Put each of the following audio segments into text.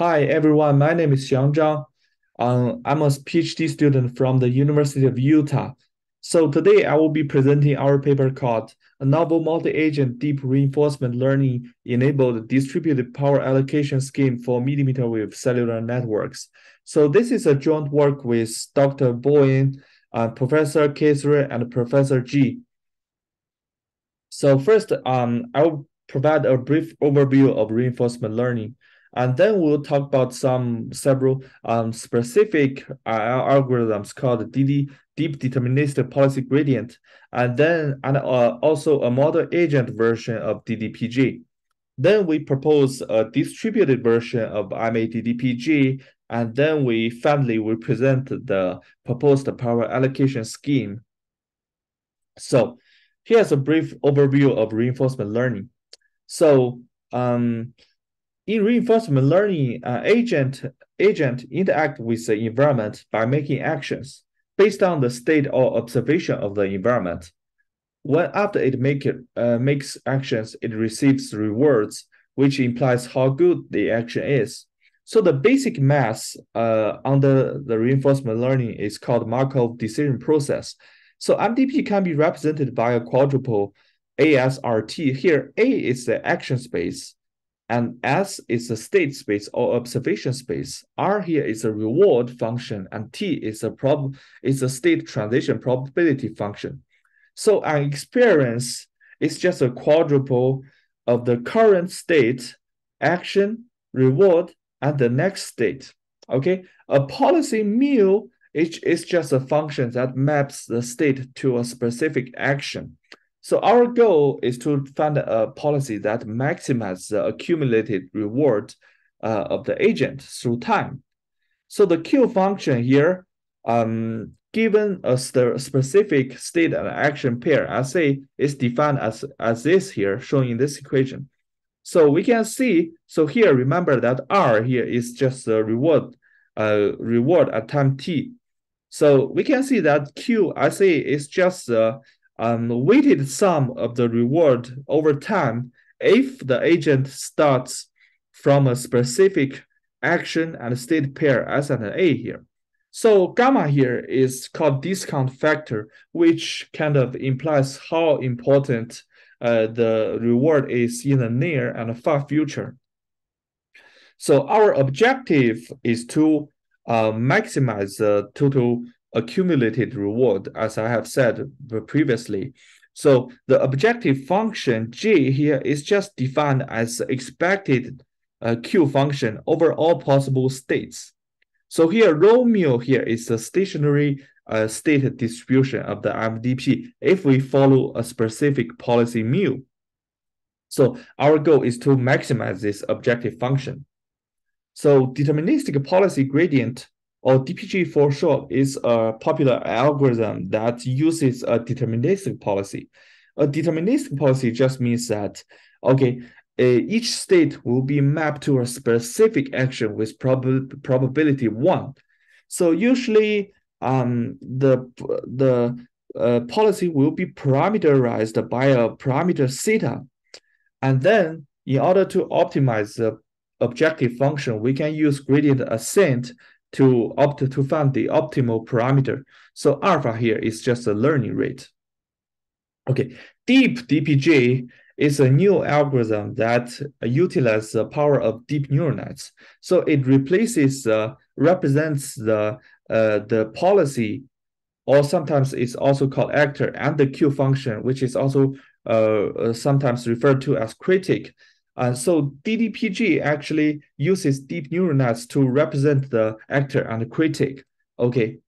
Hi, everyone. My name is Xiang Zhang. Um, I'm a PhD student from the University of Utah. So today I will be presenting our paper called A Novel Multi-Agent Deep Reinforcement Learning Enabled Distributed Power Allocation Scheme for Millimeter Wave Cellular Networks. So this is a joint work with Dr. Bowen, uh, Professor Kasera, and Professor Ji. So first, um, I'll provide a brief overview of reinforcement learning. And then we'll talk about some several um, specific uh, algorithms called DD, deep deterministic policy gradient, and then and uh, also a multi-agent version of DDPG. Then we propose a distributed version of MADDPG, and then we finally we present the proposed power allocation scheme. So here's a brief overview of reinforcement learning. So um, in reinforcement learning, uh, agent agent interact with the environment by making actions based on the state or observation of the environment. When after it make it, uh, makes actions, it receives rewards, which implies how good the action is. So the basic math uh, under the reinforcement learning is called Markov decision process. So MDP can be represented by a quadruple ASRT. Here, A is the action space, and S is a state space or observation space. R here is a reward function, and T is a prob is a state transition probability function. So an experience is just a quadruple of the current state, action, reward, and the next state. Okay, a policy mu is, is just a function that maps the state to a specific action. So our goal is to find a policy that maximizes the accumulated reward uh, of the agent through time. So the Q function here, um, given a specific state and action pair, I say is defined as, as this here, shown in this equation. So we can see, so here, remember that R here is just the reward, uh, reward at time T. So we can see that Q, I say, is just the um, weighted sum of the reward over time if the agent starts from a specific action and state pair S and A here. So gamma here is called discount factor, which kind of implies how important uh, the reward is in the near and far future. So our objective is to uh, maximize the total accumulated reward, as I have said previously. So the objective function G here is just defined as expected uh, Q function over all possible states. So here, rho mu here is the stationary uh, state distribution of the MDP if we follow a specific policy mu. So our goal is to maximize this objective function. So deterministic policy gradient or DPG for short is a popular algorithm that uses a deterministic policy. A deterministic policy just means that, okay, each state will be mapped to a specific action with prob probability one. So usually um, the, the uh, policy will be parameterized by a parameter theta. And then in order to optimize the objective function, we can use gradient ascent to opt to find the optimal parameter. So alpha here is just a learning rate. Okay, deep DPG is a new algorithm that utilizes the power of deep neural nets. So it replaces, uh, represents the uh, the policy, or sometimes it's also called actor and the Q function, which is also uh, uh sometimes referred to as critic uh, so DDPG actually uses deep neural nets to represent the actor and the critic. Okay,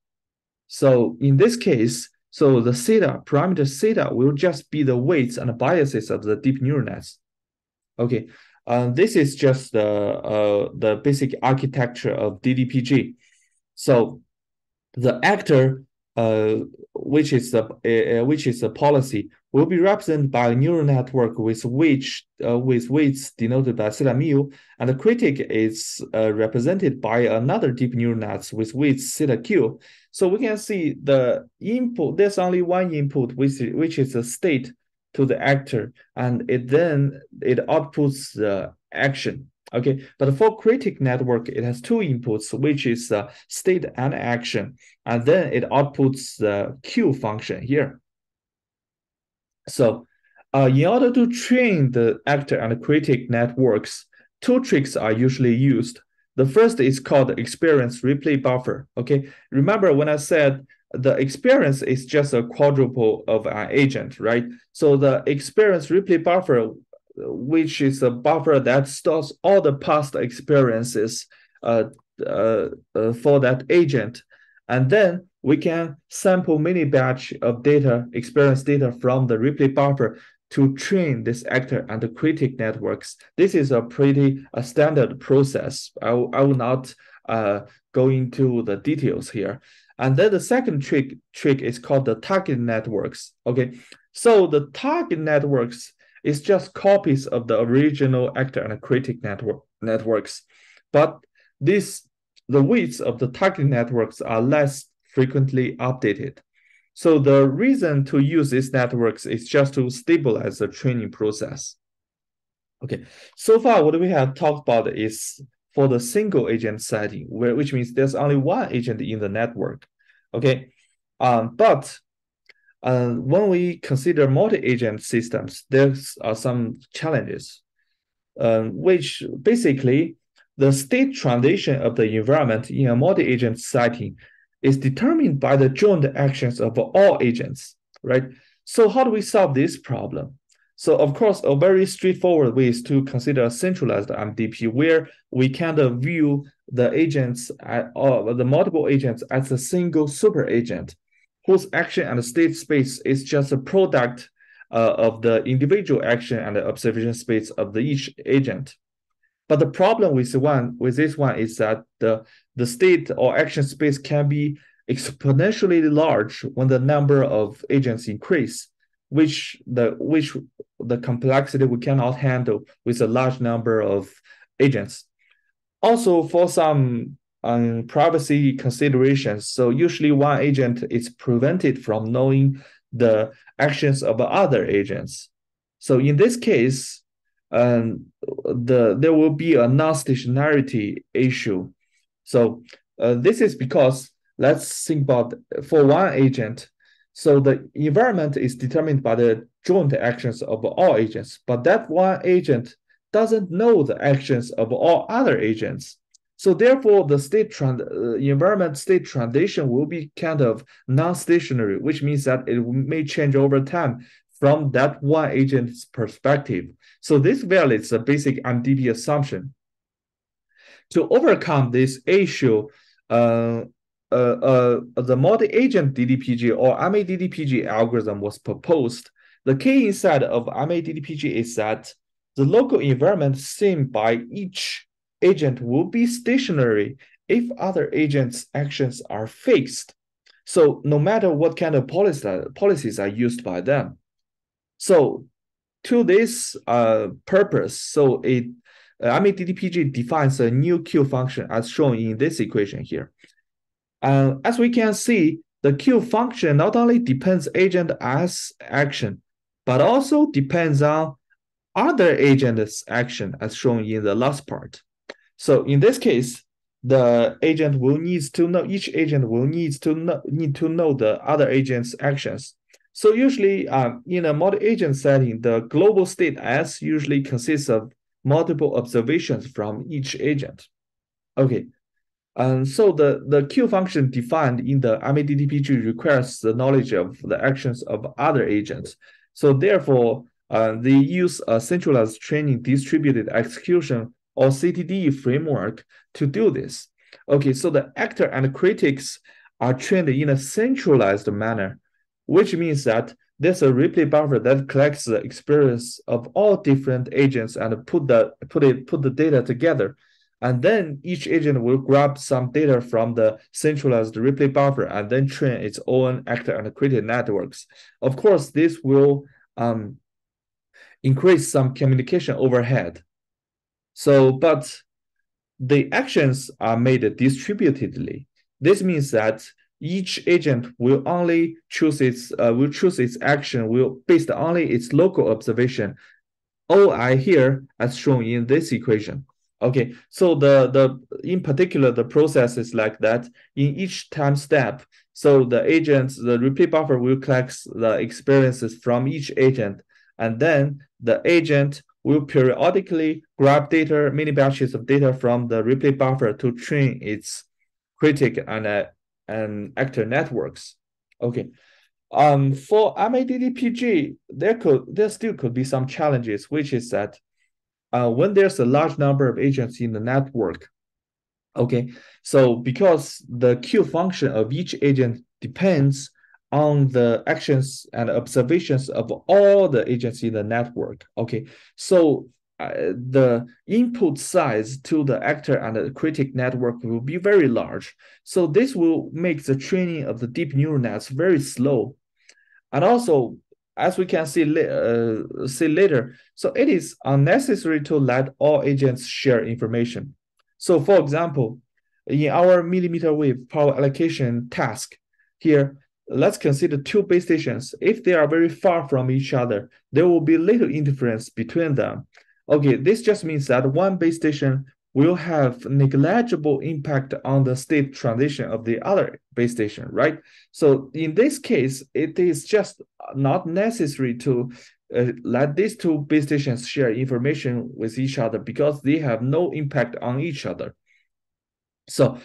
so in this case, so the theta, parameter theta will just be the weights and biases of the deep neural nets. Okay, uh, this is just the, uh, the basic architecture of DDPG. So the actor uh, which is the uh, which is a policy will be represented by a neural network with which uh, with weights denoted by theta mu, and the critic is uh, represented by another deep neural net with weights theta q. So we can see the input. There's only one input, which which is a state to the actor, and it then it outputs the action. Okay, but for critic network, it has two inputs, which is uh, state and action, and then it outputs the Q function here. So uh, in order to train the actor and critic networks, two tricks are usually used. The first is called experience replay buffer. Okay, remember when I said the experience is just a quadruple of an agent, right? So the experience replay buffer, which is a buffer that stores all the past experiences uh, uh, uh, for that agent. And then we can sample mini batch of data, experience data from the replay buffer to train this actor and the critic networks. This is a pretty a standard process. I, I will not uh, go into the details here. And then the second trick trick is called the target networks. Okay, so the target networks is just copies of the original actor and critic network networks, but this the weights of the target networks are less frequently updated. So the reason to use these networks is just to stabilize the training process. Okay, so far what we have talked about is for the single agent setting, where which means there's only one agent in the network. Okay, um, but uh, when we consider multi-agent systems, there are some challenges, um, which basically the state transition of the environment in a multi-agent setting is determined by the joint actions of all agents, right? So how do we solve this problem? So of course, a very straightforward way is to consider a centralized MDP where we kind of view the agents at, or the multiple agents as a single super agent whose action and state space is just a product uh, of the individual action and the observation space of the each agent. But the problem with one with this one is that the the state or action space can be exponentially large when the number of agents increase, which the which the complexity we cannot handle with a large number of agents. Also, for some um, privacy considerations, so usually one agent is prevented from knowing the actions of other agents. So in this case, um, the there will be a non-stationarity issue so uh, this is because let's think about for one agent. So the environment is determined by the joint actions of all agents, but that one agent doesn't know the actions of all other agents. So therefore, the state uh, environment state transition will be kind of non-stationary, which means that it may change over time from that one agent's perspective. So this violates the basic MDP assumption to overcome this issue, uh, uh, uh, the multi-agent DDPG or MADDPG algorithm was proposed. The key insight of MADDPG is that the local environment seen by each agent will be stationary if other agents' actions are fixed. So no matter what kind of policy, policies are used by them. So to this uh, purpose, so it uh, MADDPG defines a new Q function as shown in this equation here. Uh, as we can see, the Q function not only depends agent as action, but also depends on other agent's action as shown in the last part. So in this case, the agent will needs to know each agent will needs to know need to know the other agent's actions. So usually um, in a multi-agent setting, the global state S usually consists of multiple observations from each agent. Okay, and so the, the Q function defined in the MADDPG requires the knowledge of the actions of other agents. So therefore, uh, they use a centralized training distributed execution or CTD framework to do this. Okay, so the actor and critics are trained in a centralized manner, which means that there's a replay buffer that collects the experience of all different agents and put the put it put the data together. And then each agent will grab some data from the centralized replay buffer and then train its own actor and critic networks. Of course, this will um, increase some communication overhead. So, but the actions are made distributedly. This means that each agent will only choose its uh, will choose its action will based only its local observation. OI here as shown in this equation. Okay, so the the in particular the process is like that. In each time step, so the agent, the replay buffer will collect the experiences from each agent, and then the agent will periodically grab data, mini batches of data from the replay buffer to train its critic and uh, and actor networks. Okay. Um, for MADDPG, there could there still could be some challenges, which is that uh, when there's a large number of agents in the network, okay, so because the Q function of each agent depends on the actions and observations of all the agents in the network, okay, so uh, the input size to the actor and the critic network will be very large. So this will make the training of the deep neural nets very slow. And also, as we can see, uh, see later, so it is unnecessary to let all agents share information. So for example, in our millimeter wave power allocation task here, let's consider two base stations. If they are very far from each other, there will be little interference between them. Okay, this just means that one base station will have negligible impact on the state transition of the other base station, right? So in this case, it is just not necessary to uh, let these two base stations share information with each other because they have no impact on each other. So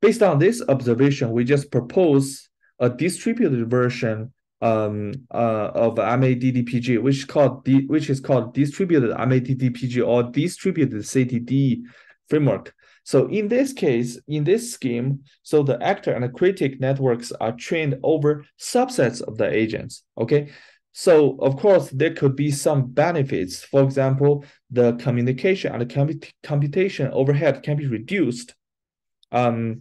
based on this observation, we just propose a distributed version um, uh, of MADDPG, which is called which is called distributed MADDPG or distributed CTD framework. So in this case, in this scheme, so the actor and the critic networks are trained over subsets of the agents. Okay. So of course, there could be some benefits. For example, the communication and the computation overhead can be reduced. Um,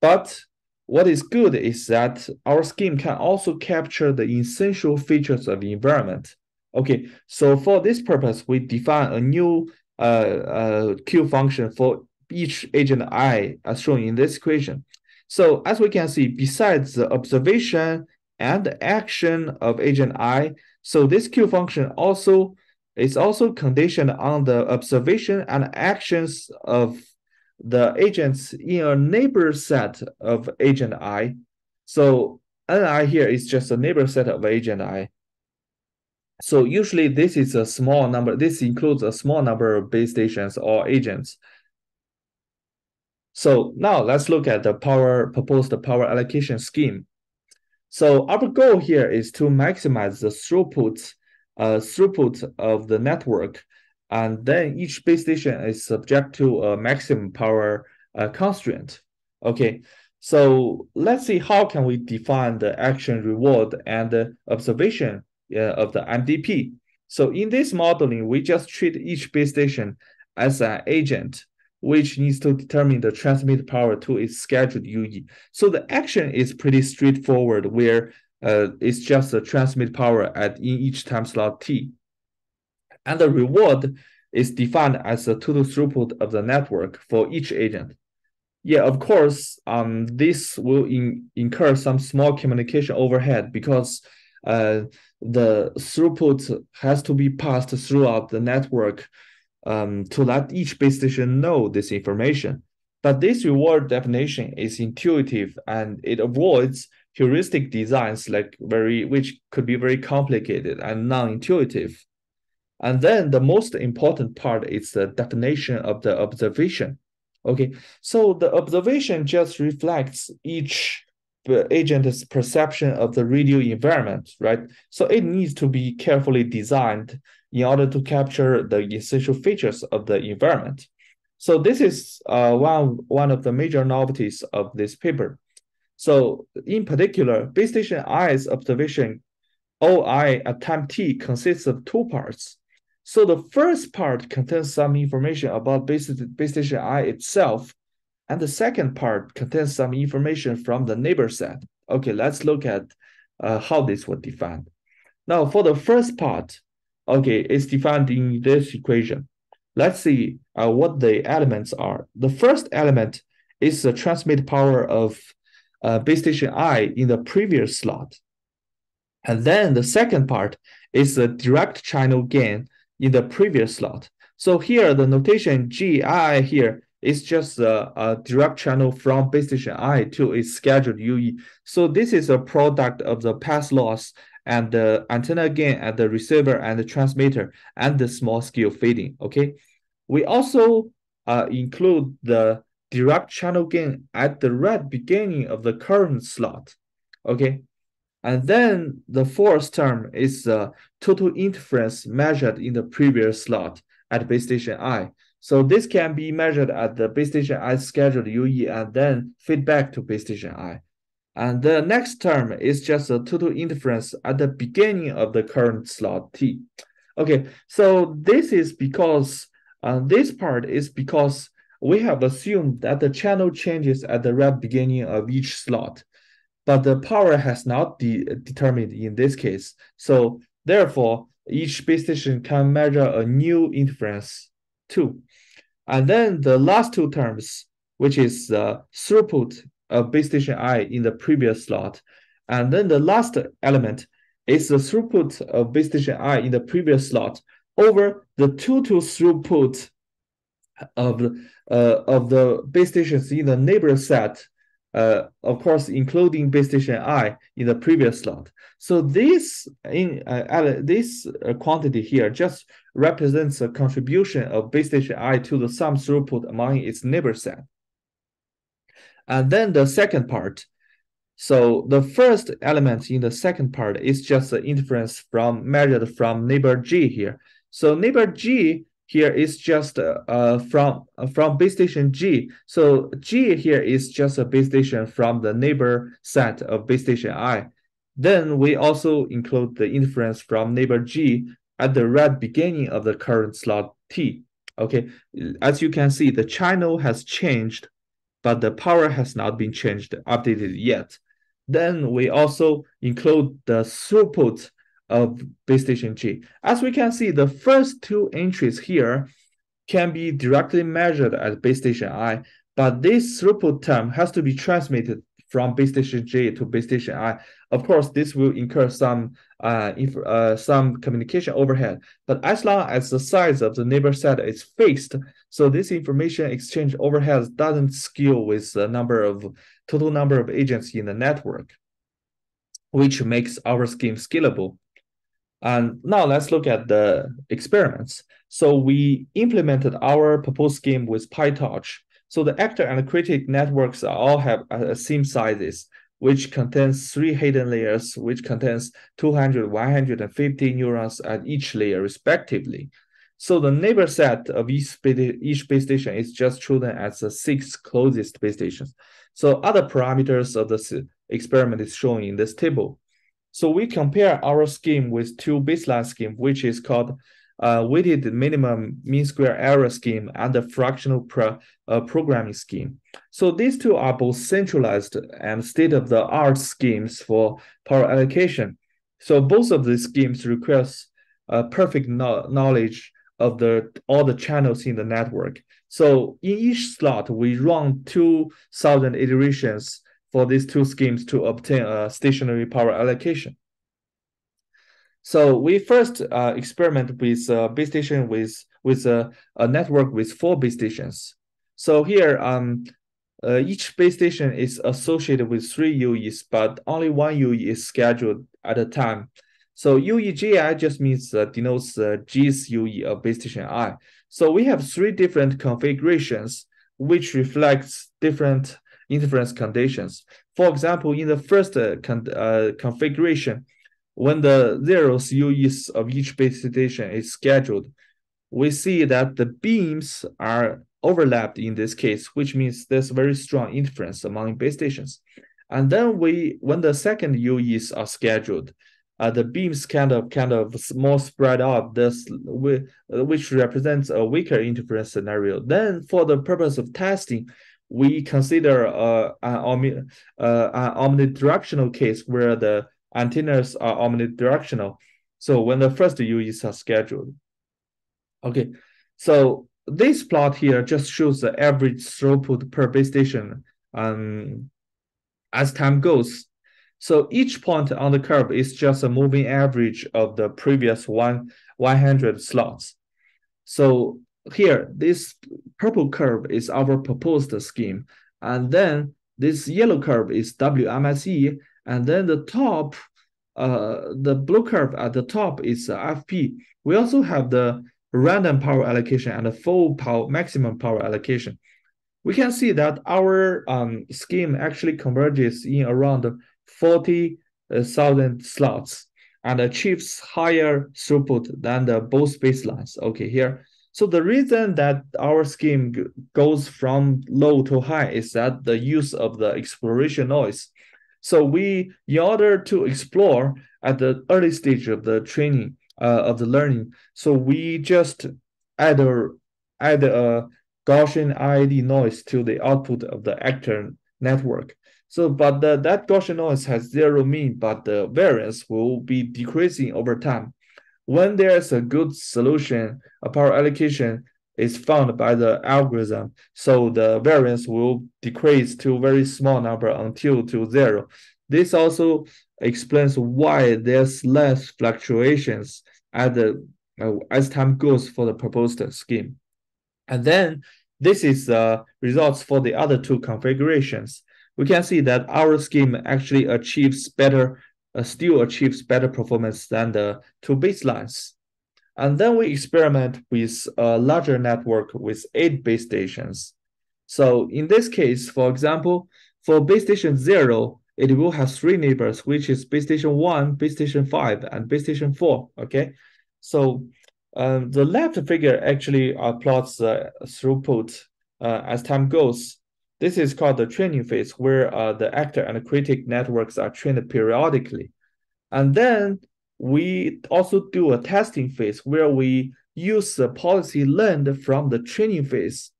but what is good is that our scheme can also capture the essential features of the environment. Okay, so for this purpose, we define a new uh, uh, Q function for each agent i as shown in this equation. So as we can see, besides the observation and the action of agent i, so this Q function also is also conditioned on the observation and actions of the agents in a neighbor set of agent i. So ni here is just a neighbor set of agent i. So usually this is a small number. This includes a small number of base stations or agents. So now let's look at the power proposed power allocation scheme. So our goal here is to maximize the throughput, uh, throughput of the network and then each base station is subject to a maximum power uh, constraint. Okay, so let's see how can we define the action reward and the observation uh, of the MDP. So in this modeling, we just treat each base station as an agent which needs to determine the transmit power to its scheduled UE. So the action is pretty straightforward where uh, it's just a transmit power at in each time slot t. And the reward is defined as the total throughput of the network for each agent. Yeah, of course, um, this will in, incur some small communication overhead because uh, the throughput has to be passed throughout the network um, to let each base station know this information. But this reward definition is intuitive and it avoids heuristic designs like very which could be very complicated and non-intuitive. And then the most important part is the definition of the observation. Okay, so the observation just reflects each agent's perception of the radio environment, right? So it needs to be carefully designed in order to capture the essential features of the environment. So this is uh, one, one of the major novelties of this paper. So in particular, base station I's observation OI at time t consists of two parts. So the first part contains some information about base, base station i itself, and the second part contains some information from the neighbor set. Okay, let's look at uh, how this was defined. Now, for the first part, okay, it's defined in this equation. Let's see uh, what the elements are. The first element is the transmit power of uh, base station i in the previous slot. And then the second part is the direct channel gain in the previous slot. So here the notation GI here is just a, a, direct channel from base station I to its scheduled UE. So this is a product of the path loss and the antenna gain at the receiver and the transmitter and the small scale fading, okay? We also uh, include the direct channel gain at the red beginning of the current slot, okay? And then the fourth term is the total interference measured in the previous slot at base station I. So this can be measured at the base station I scheduled UE and then feed back to base station I. And the next term is just a total interference at the beginning of the current slot T. Okay, so this is because uh, this part is because we have assumed that the channel changes at the red beginning of each slot but the power has not de determined in this case. So therefore, each base station can measure a new interference too. And then the last two terms, which is the throughput of base station I in the previous slot. And then the last element is the throughput of base station I in the previous slot over the total throughput of, uh, of the base stations in the neighbor set uh, of course, including base station i in the previous slot. So this in uh, this uh, quantity here just represents a contribution of base station i to the sum throughput among its neighbor set. And then the second part. So the first element in the second part is just the interference from measured from neighbor G here. So neighbor G here is just uh, from from base station G. So G here is just a base station from the neighbor set of base station I. Then we also include the interference from neighbor G at the red beginning of the current slot T. Okay, as you can see, the channel has changed, but the power has not been changed, updated yet. Then we also include the throughput of base station G. As we can see, the first two entries here can be directly measured at base station I, but this throughput term has to be transmitted from base station J to base station I. Of course, this will incur some uh, if, uh, some communication overhead, but as long as the size of the neighbor set is fixed, so this information exchange overhead doesn't scale with the number of total number of agents in the network, which makes our scheme scalable. And now let's look at the experiments. So we implemented our proposed scheme with PyTorch. So the actor and the critic networks all have uh, same sizes, which contains three hidden layers, which contains 200, 150 neurons at each layer respectively. So the neighbor set of each, each base station is just chosen as the six closest base stations. So other parameters of this experiment is shown in this table. So we compare our scheme with two baseline scheme, which is called uh, weighted minimum mean square error scheme and the fractional pro, uh, programming scheme. So these two are both centralized and state-of-the-art schemes for power allocation. So both of these schemes requires uh, perfect no knowledge of the all the channels in the network. So in each slot, we run 2,000 iterations for these two schemes to obtain a stationary power allocation. So we first uh, experiment with a base station with with a, a network with four base stations. So here, um, uh, each base station is associated with three UEs, but only one UE is scheduled at a time. So UEGI just means uh, denotes uh, G's UE of base station I. So we have three different configurations, which reflects different interference conditions. For example, in the first uh, con uh, configuration, when the zeros UEs of each base station is scheduled, we see that the beams are overlapped in this case, which means there's very strong interference among base stations. And then we, when the second UEs are scheduled, uh, the beams kind of kind of more spread out, this which represents a weaker interference scenario. Then, for the purpose of testing, we consider uh, an, uh, an omnidirectional case where the antennas are omnidirectional. So when the first UEs are scheduled. Okay, so this plot here just shows the average throughput per base station um, as time goes. So each point on the curve is just a moving average of the previous one 100 slots. So here, this purple curve is our proposed scheme. And then this yellow curve is WMSE. And then the top, uh, the blue curve at the top is FP. We also have the random power allocation and the full power maximum power allocation. We can see that our um, scheme actually converges in around 40,000 slots and achieves higher throughput than the both baselines. Okay, here. So the reason that our scheme goes from low to high is that the use of the exploration noise. So we, in order to explore at the early stage of the training, uh, of the learning, so we just add a, add a Gaussian IID noise to the output of the actor network. So, but the, that Gaussian noise has zero mean, but the variance will be decreasing over time. When there's a good solution, a power allocation is found by the algorithm, so the variance will decrease to very small number until to zero. This also explains why there's less fluctuations as the uh, as time goes for the proposed scheme. And then this is the uh, results for the other two configurations we can see that our scheme actually achieves better, uh, still achieves better performance than the two baselines. And then we experiment with a larger network with eight base stations. So in this case, for example, for base station zero, it will have three neighbors, which is base station one, base station five, and base station four. Okay, so um, the left figure actually uh, plots the throughput uh, as time goes. This is called the training phase, where uh, the actor and critic networks are trained periodically. And then we also do a testing phase where we use the policy learned from the training phase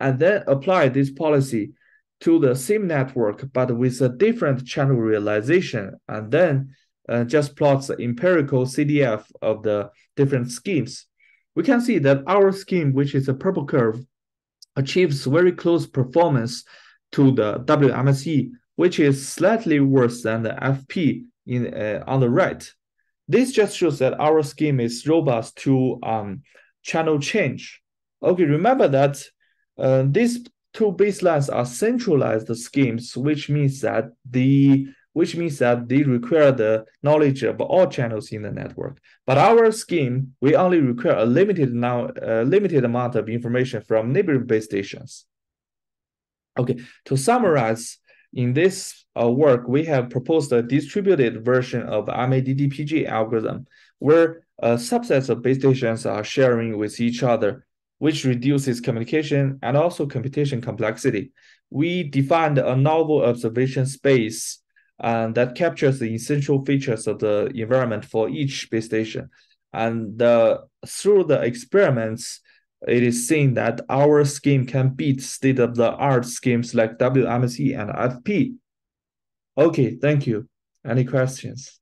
and then apply this policy to the same network, but with a different channel realization, and then uh, just plots the empirical CDF of the different schemes. We can see that our scheme, which is a purple curve, achieves very close performance to the WMSE, which is slightly worse than the FP in uh, on the right. This just shows that our scheme is robust to um, channel change. Okay, remember that uh, these two baselines are centralized schemes, which means that the which means that they require the knowledge of all channels in the network. But our scheme, we only require a limited now limited amount of information from neighboring base stations. Okay, to summarize, in this uh, work, we have proposed a distributed version of MADDPG algorithm where uh, subsets of base stations are sharing with each other, which reduces communication and also computation complexity. We defined a novel observation space and that captures the essential features of the environment for each base station. And uh, through the experiments, it is seen that our scheme can beat state-of-the-art schemes like WMSE and FP. Okay, thank you. Any questions?